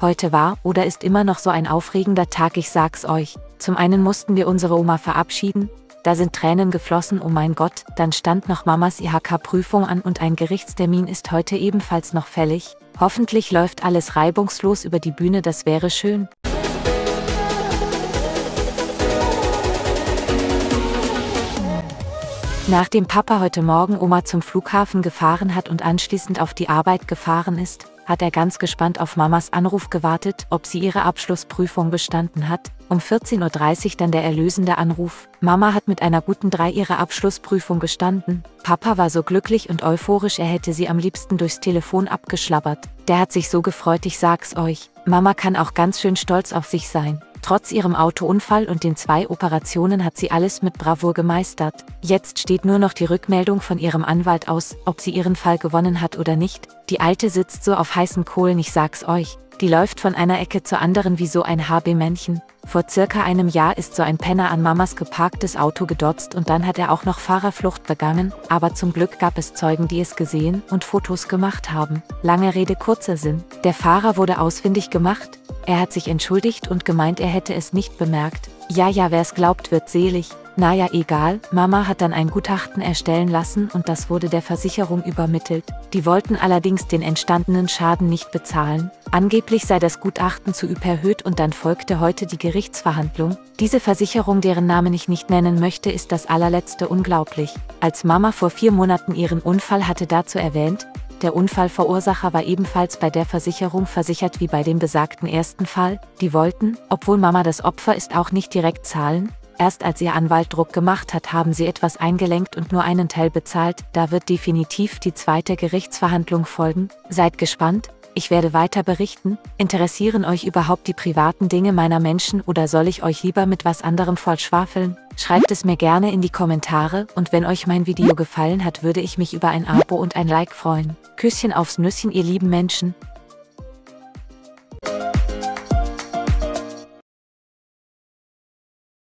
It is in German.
Heute war oder ist immer noch so ein aufregender Tag, ich sag's euch. Zum einen mussten wir unsere Oma verabschieden, da sind Tränen geflossen, oh mein Gott, dann stand noch Mamas IHK-Prüfung an und ein Gerichtstermin ist heute ebenfalls noch fällig. Hoffentlich läuft alles reibungslos über die Bühne, das wäre schön. Nachdem Papa heute Morgen Oma zum Flughafen gefahren hat und anschließend auf die Arbeit gefahren ist, hat er ganz gespannt auf Mamas Anruf gewartet, ob sie ihre Abschlussprüfung bestanden hat. Um 14.30 Uhr dann der erlösende Anruf. Mama hat mit einer guten 3 ihre Abschlussprüfung bestanden. Papa war so glücklich und euphorisch, er hätte sie am liebsten durchs Telefon abgeschlabbert. Der hat sich so gefreut, ich sag's euch. Mama kann auch ganz schön stolz auf sich sein. Trotz ihrem Autounfall und den zwei Operationen hat sie alles mit Bravour gemeistert. Jetzt steht nur noch die Rückmeldung von ihrem Anwalt aus, ob sie ihren Fall gewonnen hat oder nicht. Die Alte sitzt so auf heißen Kohlen, ich sag's euch. Die läuft von einer Ecke zur anderen wie so ein HB-Männchen. Vor circa einem Jahr ist so ein Penner an Mamas geparktes Auto gedotzt und dann hat er auch noch Fahrerflucht begangen, aber zum Glück gab es Zeugen, die es gesehen und Fotos gemacht haben. Lange Rede, kurzer Sinn. Der Fahrer wurde ausfindig gemacht, er hat sich entschuldigt und gemeint, er hätte es nicht bemerkt. Ja, ja, wer es glaubt, wird selig. Naja, egal, Mama hat dann ein Gutachten erstellen lassen und das wurde der Versicherung übermittelt. Die wollten allerdings den entstandenen Schaden nicht bezahlen. Angeblich sei das Gutachten zu überhöht und dann folgte heute die Gerichtsverhandlung. Diese Versicherung, deren Namen ich nicht nennen möchte, ist das allerletzte unglaublich. Als Mama vor vier Monaten ihren Unfall hatte dazu erwähnt, der Unfallverursacher war ebenfalls bei der Versicherung versichert wie bei dem besagten ersten Fall. Die wollten, obwohl Mama das Opfer ist, auch nicht direkt zahlen, Erst als ihr Anwalt Druck gemacht hat, haben sie etwas eingelenkt und nur einen Teil bezahlt. Da wird definitiv die zweite Gerichtsverhandlung folgen. Seid gespannt. Ich werde weiter berichten. Interessieren euch überhaupt die privaten Dinge meiner Menschen oder soll ich euch lieber mit was anderem vollschwafeln? Schreibt es mir gerne in die Kommentare und wenn euch mein Video gefallen hat, würde ich mich über ein Abo und ein Like freuen. Küsschen aufs Nüsschen, ihr lieben Menschen.